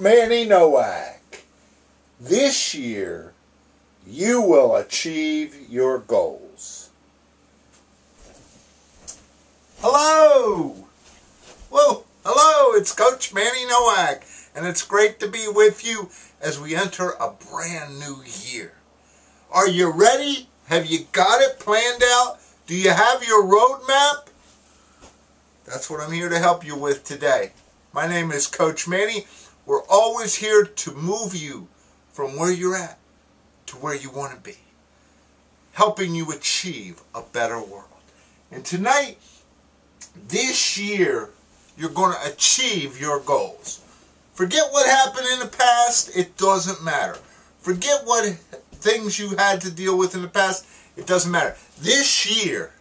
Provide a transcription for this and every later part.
Manny Nowak. This year, you will achieve your goals. Hello! Well, hello, it's Coach Manny Nowak, and it's great to be with you as we enter a brand new year. Are you ready? Have you got it planned out? Do you have your roadmap? That's what I'm here to help you with today. My name is Coach Manny. We're always here to move you from where you're at to where you want to be, helping you achieve a better world. And tonight, this year, you're going to achieve your goals. Forget what happened in the past, it doesn't matter. Forget what things you had to deal with in the past, it doesn't matter. This year,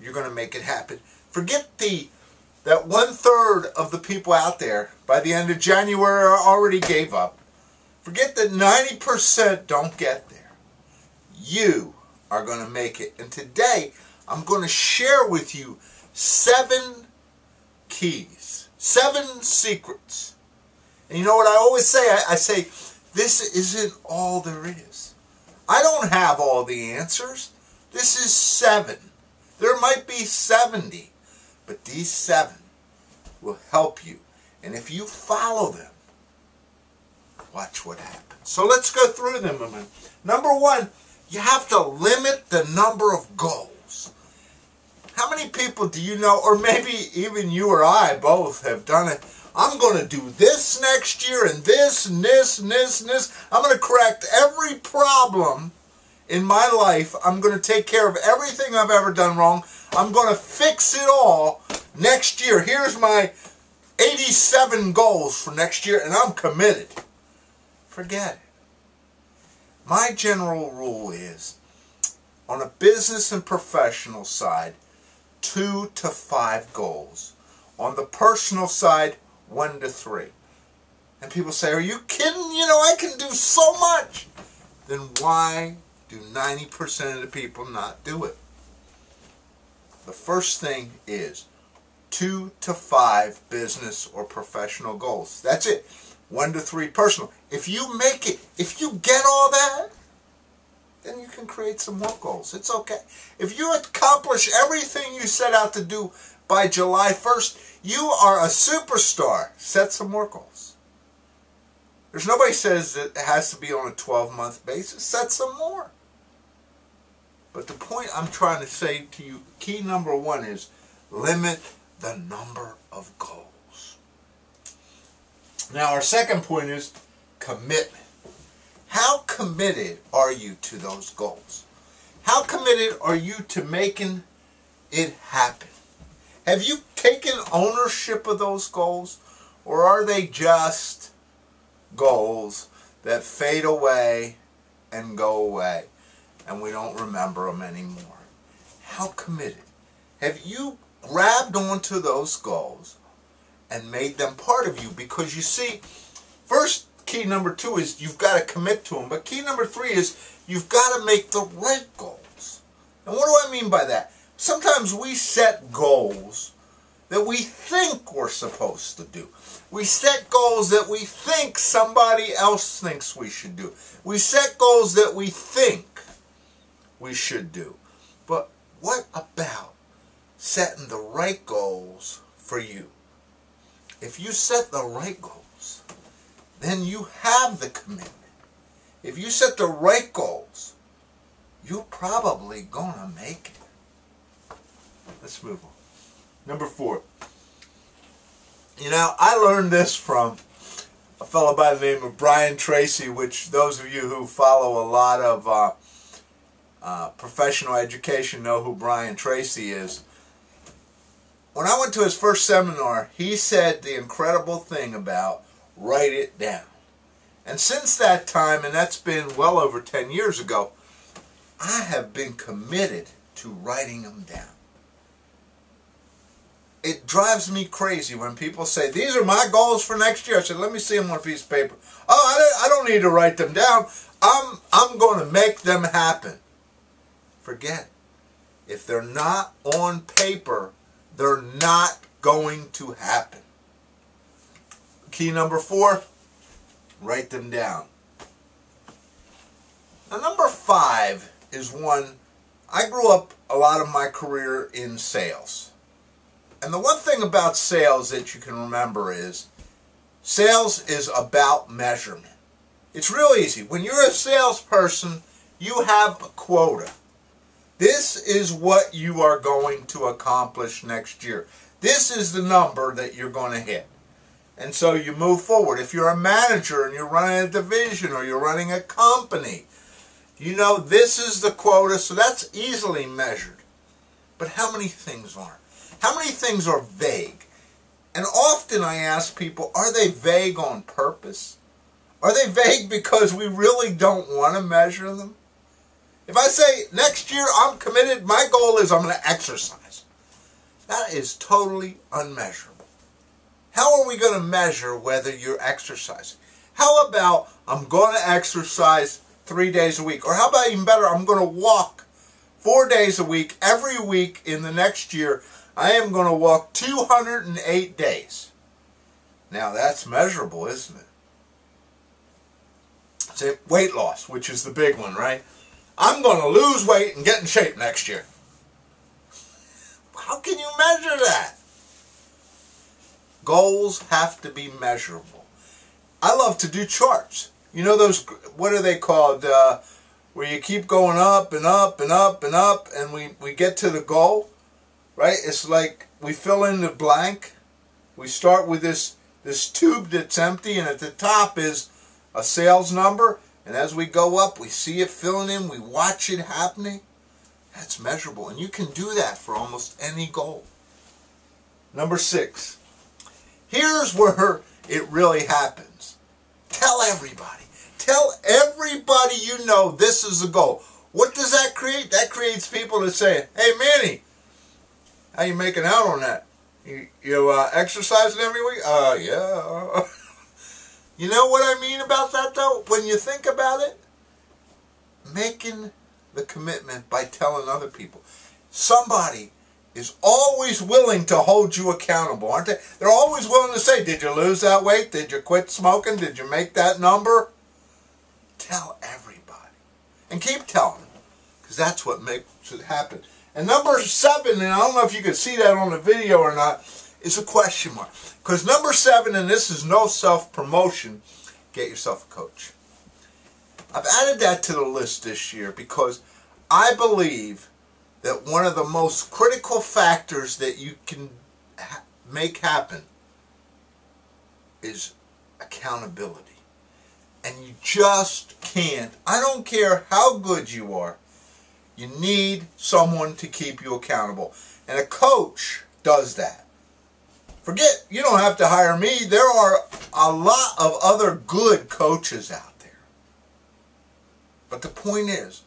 you're going to make it happen. Forget the that one third of the people out there by the end of January already gave up. Forget that 90% don't get there. You are going to make it. And today, I'm going to share with you seven keys, seven secrets. And you know what I always say? I, I say, this isn't all there is. I don't have all the answers. This is seven. There might be 70. But these seven will help you. And if you follow them, watch what happens. So let's go through them a minute. Number one, you have to limit the number of goals. How many people do you know, or maybe even you or I both have done it? I'm going to do this next year and this and this and this and this. I'm going to correct every problem in my life. I'm going to take care of everything I've ever done wrong. I'm going to fix it all next year. Here's my 87 goals for next year, and I'm committed. Forget it. My general rule is on a business and professional side, two to five goals. On the personal side, one to three. And people say, Are you kidding? You know, I can do so much. Then why do 90% of the people not do it? The first thing is two to five business or professional goals. That's it. One to three personal. If you make it, if you get all that, then you can create some more goals. It's okay. If you accomplish everything you set out to do by July 1st, you are a superstar. Set some more goals. There's nobody says it has to be on a 12 month basis. Set some more. But the point I'm trying to say to you, key number one is limit the number of goals. Now, our second point is commitment. How committed are you to those goals? How committed are you to making it happen? Have you taken ownership of those goals? Or are they just goals that fade away and go away? And we don't remember them anymore. How committed? Have you grabbed onto those goals and made them part of you? Because you see, first key number two is you've got to commit to them. But key number three is you've got to make the right goals. And what do I mean by that? Sometimes we set goals that we think we're supposed to do. We set goals that we think somebody else thinks we should do. We set goals that we think we should do. But what about setting the right goals for you? If you set the right goals, then you have the commitment. If you set the right goals, you're probably going to make it. Let's move on. Number four. You know, I learned this from a fellow by the name of Brian Tracy, which those of you who follow a lot of uh, uh, professional education know who Brian Tracy is. When I went to his first seminar, he said the incredible thing about write it down. And since that time, and that's been well over 10 years ago, I have been committed to writing them down. It drives me crazy when people say, these are my goals for next year. I said, let me see them on a piece of paper. Oh, I don't need to write them down. I'm, I'm going to make them happen forget. If they're not on paper, they're not going to happen. Key number four, write them down. Now, number five is one I grew up a lot of my career in sales. And the one thing about sales that you can remember is sales is about measurement. It's real easy. When you're a salesperson, you have a quota. This is what you are going to accomplish next year. This is the number that you're going to hit. And so you move forward. If you're a manager and you're running a division or you're running a company, you know this is the quota, so that's easily measured. But how many things aren't? How many things are vague? And often I ask people, are they vague on purpose? Are they vague because we really don't want to measure them? If I say next year I'm committed, my goal is I'm going to exercise. That is totally unmeasurable. How are we going to measure whether you're exercising? How about I'm going to exercise three days a week? Or how about even better, I'm going to walk four days a week every week in the next year. I am going to walk 208 days. Now that's measurable, isn't it? Say weight loss, which is the big one, right? I'm going to lose weight and get in shape next year. How can you measure that? Goals have to be measurable. I love to do charts. You know those, what are they called? Uh, where you keep going up and up and up and up and we, we get to the goal, right? It's like we fill in the blank. We start with this, this tube that's empty and at the top is a sales number and as we go up, we see it filling in, we watch it happening. That's measurable. And you can do that for almost any goal. Number six. Here's where it really happens. Tell everybody. Tell everybody you know this is the goal. What does that create? That creates people to say, hey, Manny, how you making out on that? You, you uh, exercising every week? Uh, yeah. You know what I mean about that though? When you think about it, making the commitment by telling other people. Somebody is always willing to hold you accountable, aren't they? They're always willing to say, did you lose that weight? Did you quit smoking? Did you make that number? Tell everybody. And keep telling because that's what makes it happen. And number seven, and I don't know if you can see that on the video or not, is a question mark. Because number seven, and this is no self-promotion, get yourself a coach. I've added that to the list this year because I believe that one of the most critical factors that you can ha make happen is accountability. And you just can't, I don't care how good you are, you need someone to keep you accountable. And a coach does that. Forget, you don't have to hire me. There are a lot of other good coaches out there. But the point is,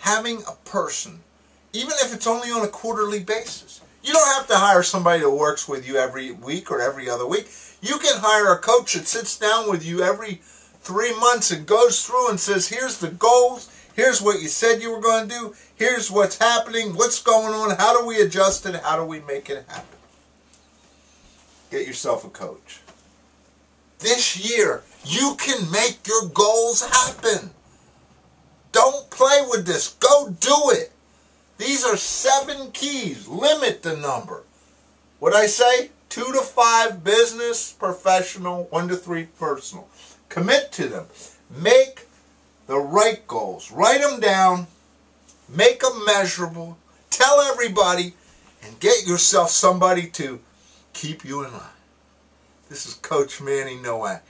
having a person, even if it's only on a quarterly basis, you don't have to hire somebody that works with you every week or every other week. You can hire a coach that sits down with you every three months and goes through and says, here's the goals, here's what you said you were going to do, here's what's happening, what's going on, how do we adjust it, how do we make it happen get yourself a coach. This year, you can make your goals happen. Don't play with this. Go do it. These are seven keys. Limit the number. What I say? Two to five business, professional, one to three personal. Commit to them. Make the right goals. Write them down. Make them measurable. Tell everybody and get yourself somebody to keep you in line. This is Coach Manny Nowak.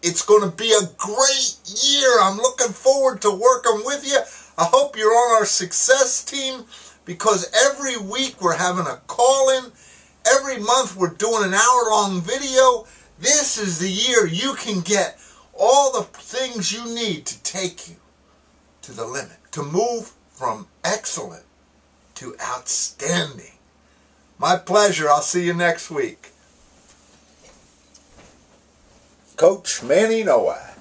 It's going to be a great year. I'm looking forward to working with you. I hope you're on our success team because every week we're having a call-in. Every month we're doing an hour-long video. This is the year you can get all the things you need to take you to the limit, to move from excellent to outstanding. My pleasure. I'll see you next week. Coach Manny Nowak.